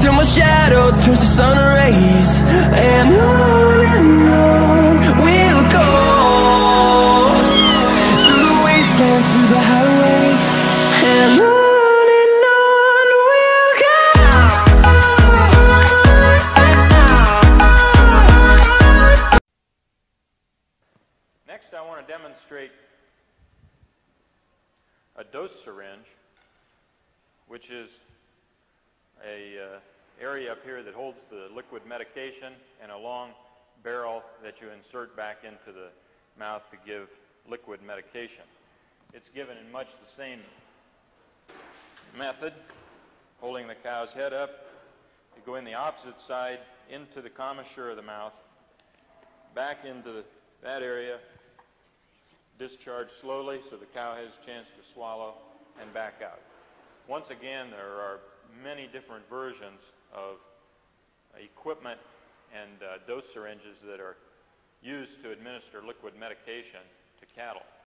Till my shadow turns to sun rays. And on and on we'll go through the wastelands, through the highways, and on. Next, I want to demonstrate a dose syringe, which is a uh, area up here that holds the liquid medication and a long barrel that you insert back into the mouth to give liquid medication. It's given in much the same method, holding the cow's head up. You go in the opposite side into the commissure of the mouth, back into the, that area, discharge slowly so the cow has a chance to swallow and back out. Once again, there are many different versions of equipment and uh, dose syringes that are used to administer liquid medication to cattle.